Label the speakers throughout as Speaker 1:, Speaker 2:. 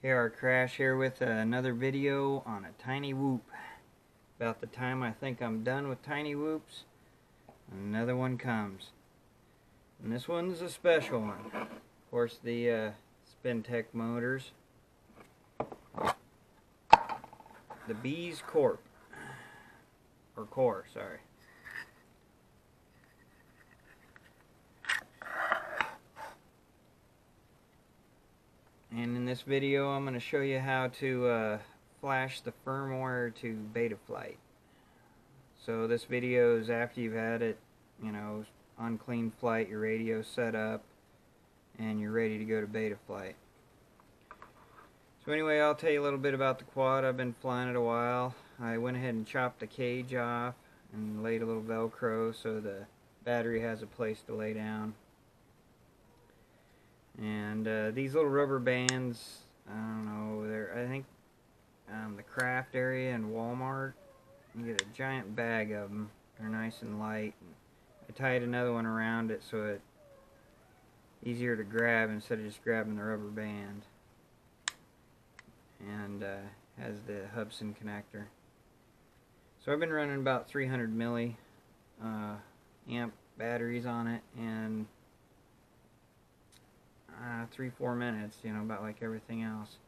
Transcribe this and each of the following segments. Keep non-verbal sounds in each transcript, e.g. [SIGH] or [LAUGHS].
Speaker 1: KR Crash here with another video on a Tiny Whoop. About the time I think I'm done with Tiny Whoops, another one comes. And this one's a special one. Of course, the uh, Spintech motors. The Bees Corp. Or Core, sorry. And in this video I'm going to show you how to uh, flash the firmware to Betaflight. So this video is after you've had it, you know, on Cleanflight, your radio set up, and you're ready to go to Betaflight. So anyway, I'll tell you a little bit about the quad. I've been flying it a while. I went ahead and chopped the cage off and laid a little Velcro so the battery has a place to lay down. And uh, these little rubber bands, I don't know, they're, I think um, the craft area in Walmart, you get a giant bag of them. They're nice and light. I tied another one around it so it's easier to grab instead of just grabbing the rubber band. And uh, has the Hubsan connector. So I've been running about 300 milli uh, amp batteries on it and three, four minutes, you know, about like everything else.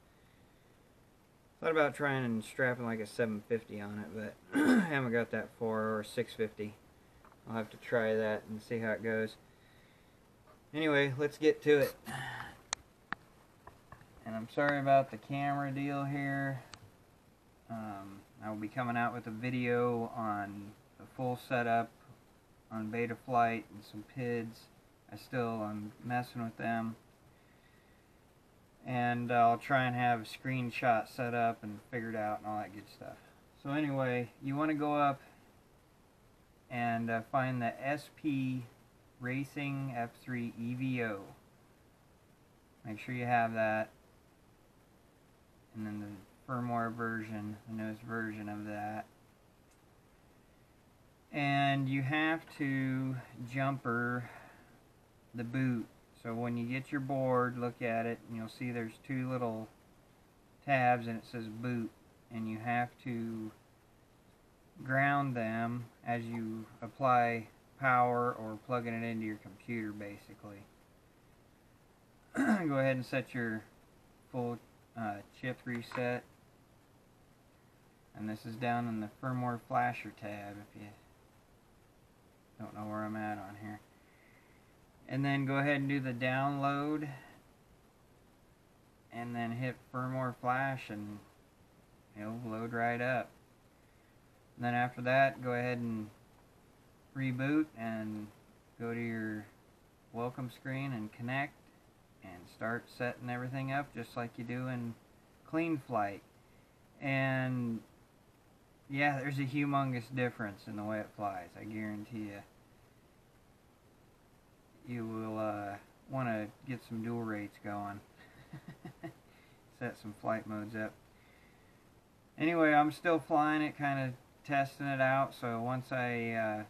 Speaker 1: Thought about trying and strapping like a 750 on it, but [CLEARS THROAT] I haven't got that far, or 650. I'll have to try that and see how it goes. Anyway, let's get to it. And I'm sorry about the camera deal here. Um, I will be coming out with a video on the full setup on Betaflight and some PIDs. I still am messing with them and I'll try and have a screenshot set up and figured out and all that good stuff. So anyway, you want to go up and uh, find the SP Racing F3 EVO. Make sure you have that. And then the firmware version, the newest version of that. And you have to jumper the boot so when you get your board, look at it, and you'll see there's two little tabs, and it says boot, and you have to ground them as you apply power or plugging it into your computer, basically. [CLEARS THROAT] Go ahead and set your full uh, chip reset. And this is down in the firmware flasher tab if you don't know where I'm at on here and then go ahead and do the download. And then hit firmware flash and it'll load right up. And then after that go ahead and reboot and go to your welcome screen and connect and start setting everything up just like you do in Cleanflight. And yeah there's a humongous difference in the way it flies I guarantee you you will uh, want to get some dual rates going. [LAUGHS] Set some flight modes up. Anyway, I'm still flying it, kind of testing it out, so once I uh,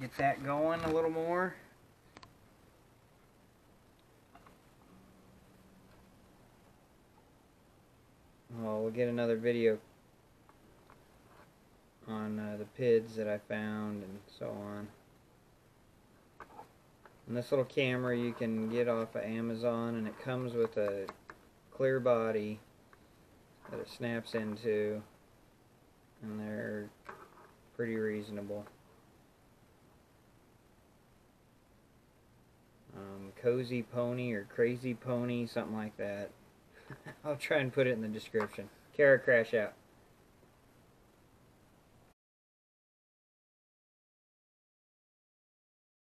Speaker 1: get that going a little more, well, we'll get another video on uh, the PIDs that I found and so on. And this little camera you can get off of Amazon and it comes with a clear body that it snaps into and they're pretty reasonable. Um, Cozy Pony or Crazy Pony, something like that. [LAUGHS] I'll try and put it in the description. KR Crash out.